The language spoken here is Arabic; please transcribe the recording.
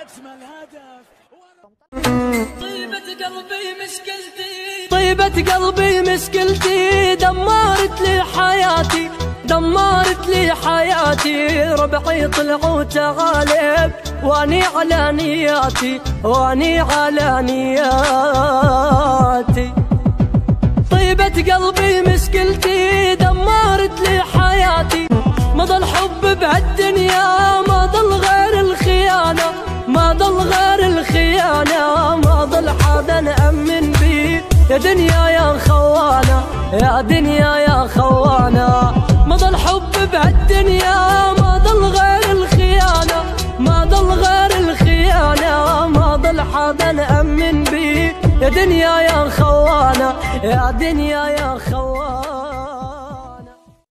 أجمل هدف. طيبة قلبي مشكلتي. طيبة قلبي مشكلتي. دمرت لي حياتي. دمرت لي حياتي. ربعي طلعوا تغالب. وأني على نياتي. وأني على نياتي. طيبة قلبي مشكلتي. دمرت لي حياتي. مضى الحب بهالدنيا. ما ضل حدا نأمن بي يا دنيا يا خوانة يا دنيا يا خوانة مضى الحب بهالدنيا ما ضل غير الخيانة. ما ضل غير الخيانة ما ضل حدا نأمن بي يا دنيا يا خوانة يا دنيا يا